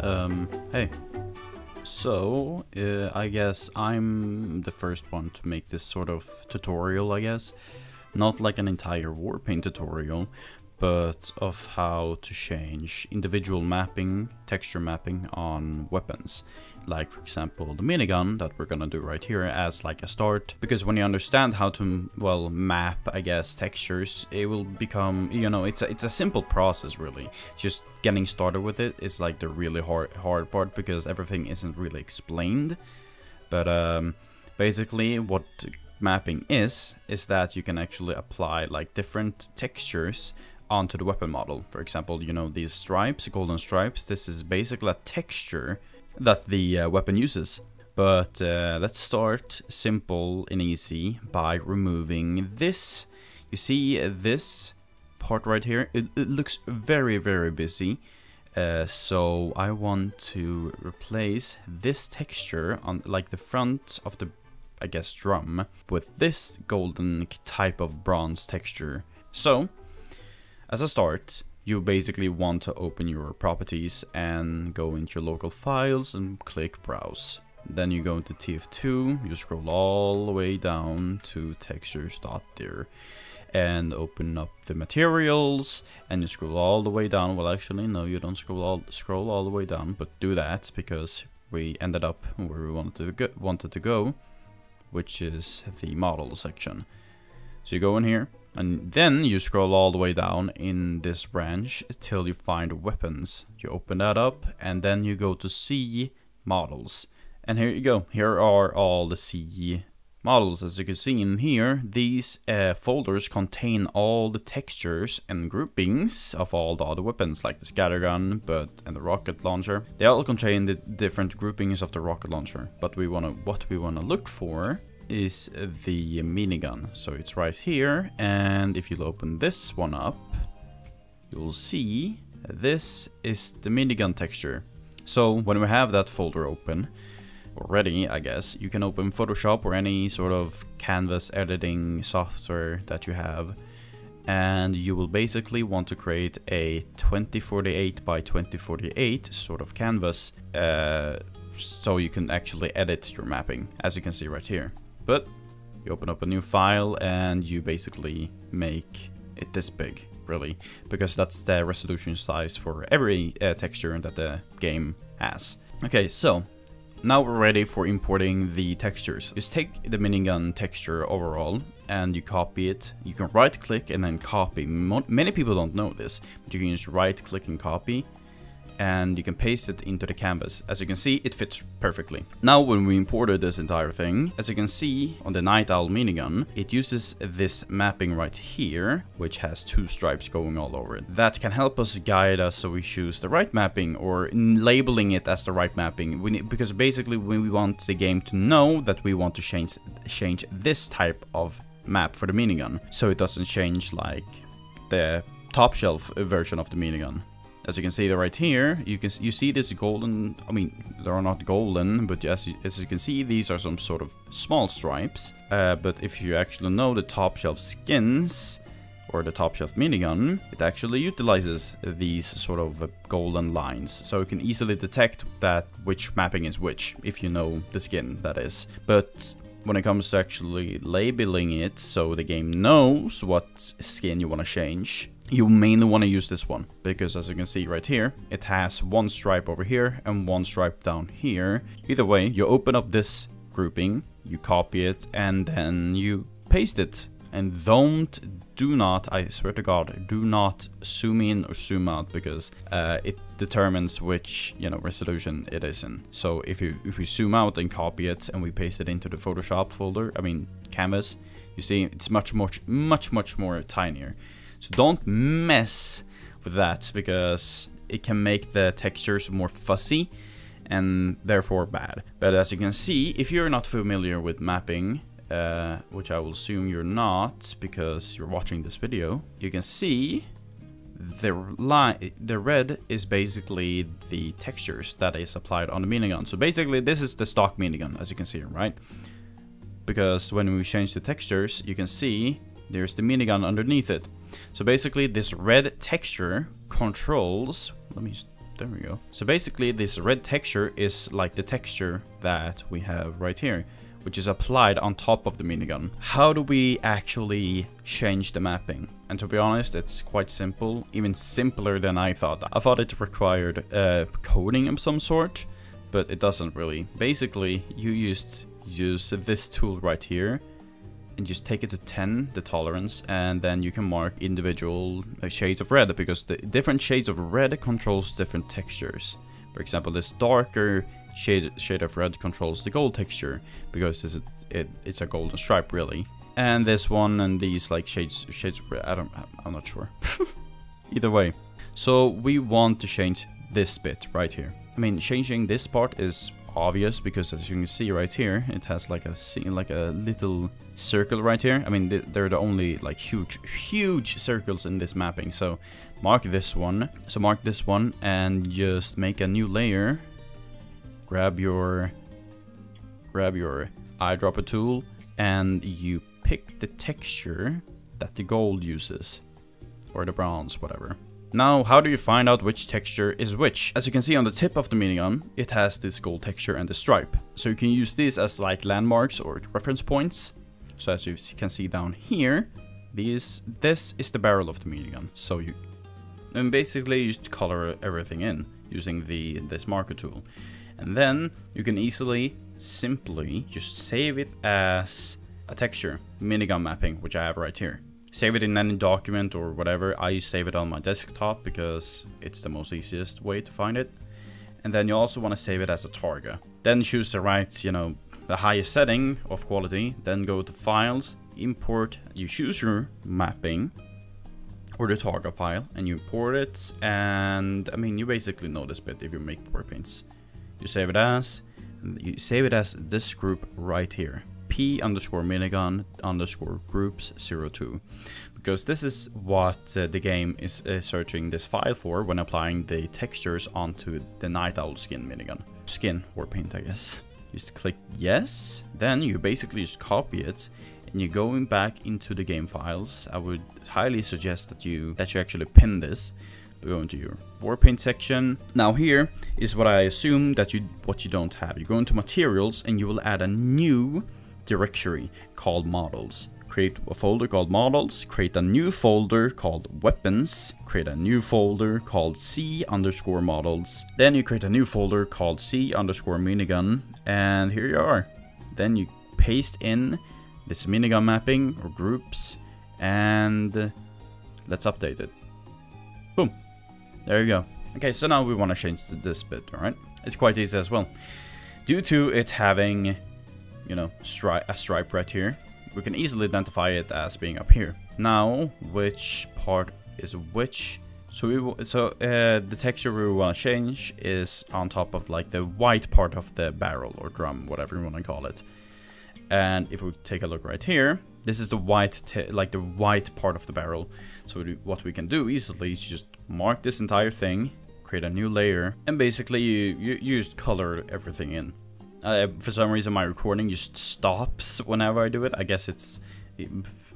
Um, hey. So, uh, I guess I'm the first one to make this sort of tutorial, I guess. Not like an entire Warpaint tutorial, but of how to change individual mapping, texture mapping on weapons. Like for example the minigun that we're gonna do right here as like a start. Because when you understand how to, well, map, I guess, textures, it will become, you know, it's a, it's a simple process really. Just getting started with it is like the really hard, hard part because everything isn't really explained. But um, basically what mapping is, is that you can actually apply like different textures onto the weapon model. For example, you know, these stripes, golden stripes, this is basically a texture that the uh, weapon uses. But uh, let's start simple and easy by removing this. You see this part right here? It, it looks very, very busy. Uh, so I want to replace this texture on like the front of the, I guess, drum with this golden type of bronze texture. So as a start, you basically want to open your properties and go into your local files and click browse. Then you go into TF2, you scroll all the way down to textures.dir and open up the materials and you scroll all the way down. Well, actually, no, you don't scroll all, scroll all the way down, but do that because we ended up where we wanted to go, wanted to go, which is the model section. So you go in here, and then you scroll all the way down in this branch till you find weapons. You open that up and then you go to C models. And here you go. Here are all the C models. As you can see in here, these uh, folders contain all the textures and groupings of all the other weapons, like the scattergun, but and the rocket launcher. They all contain the different groupings of the rocket launcher. But we wanna what we wanna look for is the minigun. So it's right here, and if you'll open this one up, you'll see this is the minigun texture. So when we have that folder open, already, I guess, you can open Photoshop or any sort of canvas editing software that you have, and you will basically want to create a 2048 by 2048 sort of canvas uh, so you can actually edit your mapping, as you can see right here. But you open up a new file and you basically make it this big, really, because that's the resolution size for every uh, texture that the game has. Okay, so now we're ready for importing the textures. Just take the minigun texture overall and you copy it. You can right click and then copy. Mo many people don't know this, but you can just right click and copy and you can paste it into the canvas. As you can see, it fits perfectly. Now when we imported this entire thing, as you can see on the Night Owl minigun, it uses this mapping right here, which has two stripes going all over it. That can help us guide us so we choose the right mapping or labeling it as the right mapping. Need, because basically we want the game to know that we want to change, change this type of map for the minigun, so it doesn't change like the top shelf version of the minigun. As you can see right here, you can you see this golden, I mean, they are not golden, but as you, as you can see, these are some sort of small stripes. Uh, but if you actually know the top shelf skins, or the top shelf minigun, it actually utilizes these sort of golden lines. So you can easily detect that which mapping is which, if you know the skin, that is. But when it comes to actually labeling it so the game knows what skin you want to change, you mainly want to use this one because as you can see right here it has one stripe over here and one stripe down here. Either way you open up this grouping you copy it and then you paste it. And don't do not i swear to god do not zoom in or zoom out because uh, it determines which you know resolution it is in. So if you if we zoom out and copy it and we paste it into the photoshop folder i mean canvas you see it's much much much much more tinier so don't mess with that because it can make the textures more fuzzy and therefore bad. But as you can see, if you're not familiar with mapping, uh, which I will assume you're not because you're watching this video, you can see the line, the red is basically the textures that is applied on the minigun. So basically this is the stock minigun, as you can see, right? Because when we change the textures, you can see there's the minigun underneath it. So basically this red texture controls, let me there we go. So basically this red texture is like the texture that we have right here, which is applied on top of the minigun. How do we actually change the mapping? And to be honest, it's quite simple, even simpler than I thought. I thought it required uh, coding of some sort, but it doesn't really. Basically, you used use this tool right here and just take it to 10, the tolerance, and then you can mark individual shades of red because the different shades of red controls different textures. For example, this darker shade shade of red controls the gold texture because it's a, it, it's a golden stripe really. And this one and these like shades shades of red, I don't I'm not sure. Either way. So we want to change this bit right here. I mean changing this part is obvious because as you can see right here it has like a like a little circle right here. I mean they're the only like huge huge circles in this mapping. So mark this one. So mark this one and just make a new layer. Grab your grab your eyedropper tool and you pick the texture that the gold uses or the bronze whatever now, how do you find out which texture is which? As you can see on the tip of the minigun, it has this gold texture and the stripe. So you can use these as like landmarks or reference points. So as you can see down here, these, this is the barrel of the minigun. So you, and basically you just color everything in using the this marker tool. And then you can easily, simply just save it as a texture, minigun mapping, which I have right here save it in any document or whatever. I save it on my desktop because it's the most easiest way to find it. And then you also want to save it as a targa. Then choose the right, you know, the highest setting of quality. Then go to files, import, you choose your mapping or the targa file and you import it. And I mean, you basically know this bit if you make war paints. You save it as, you save it as this group right here p underscore minigun underscore groups 02 because this is what uh, the game is uh, searching this file for when applying the textures onto the Night Owl skin minigun. Skin or paint I guess. Just click yes, then you basically just copy it and you're going back into the game files. I would highly suggest that you that you actually pin this go into your warpaint section. Now here is what I assume that you what you don't have. You go into materials and you will add a new directory called models. Create a folder called models, create a new folder called weapons, create a new folder called C underscore models. Then you create a new folder called C underscore minigun, and here you are. Then you paste in this minigun mapping or groups, and let's update it. Boom. There you go. Okay, so now we want to change this bit, alright? It's quite easy as well. Due to it having you know, stri a stripe right here, we can easily identify it as being up here. Now, which part is which? So we so uh, the texture we want to change is on top of like the white part of the barrel or drum, whatever you want to call it. And if we take a look right here, this is the white, like the white part of the barrel. So what we can do easily is just mark this entire thing, create a new layer, and basically you, you, you just color everything in. Uh, for some reason my recording just stops whenever I do it. I guess it's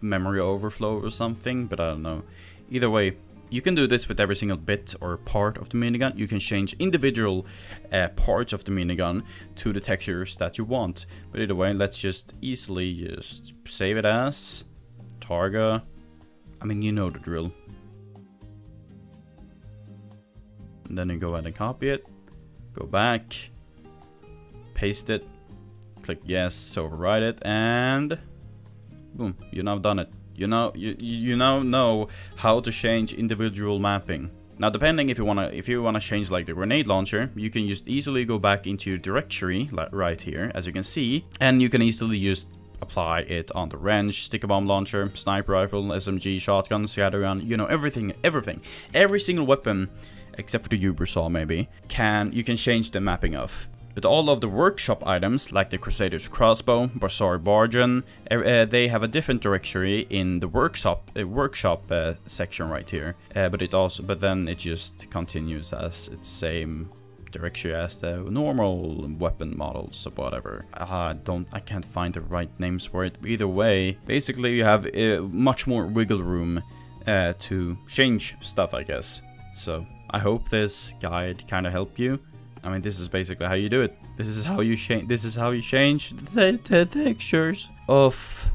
memory overflow or something, but I don't know. Either way, you can do this with every single bit or part of the minigun. You can change individual uh, parts of the minigun to the textures that you want. But either way, let's just easily just save it as Targa. I mean, you know the drill. And then you go ahead and copy it. Go back paste it, click yes, override it, and boom, you now done it. You now you you now know how to change individual mapping. Now, depending if you wanna if you wanna change like the grenade launcher, you can just easily go back into your directory like right here, as you can see, and you can easily just apply it on the wrench, sticker bomb launcher, sniper rifle, SMG, shotgun, scattergun, you know everything, everything, every single weapon except for the Uber saw maybe, can you can change the mapping of. But all of the workshop items, like the Crusader's Crossbow, Bazaar Bargain, uh, they have a different directory in the workshop uh, workshop uh, section right here. Uh, but it also, but then it just continues as its same directory as the normal weapon models or whatever. I don't, I can't find the right names for it. Either way, basically you have uh, much more wiggle room uh, to change stuff, I guess. So I hope this guide kind of helped you. I mean, this is basically how you do it. This is how you change. This is how you change the, the textures of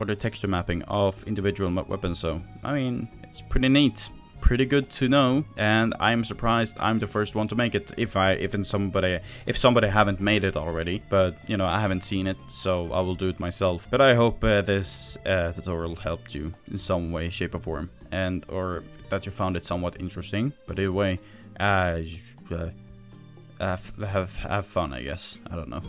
or the texture mapping of individual weapons. So I mean, it's pretty neat pretty good to know and I'm surprised I'm the first one to make it if I if in somebody if somebody haven't made it already but you know I haven't seen it so I will do it myself but I hope uh, this uh, tutorial helped you in some way shape or form and or that you found it somewhat interesting but either way uh, have have fun I guess. I don't know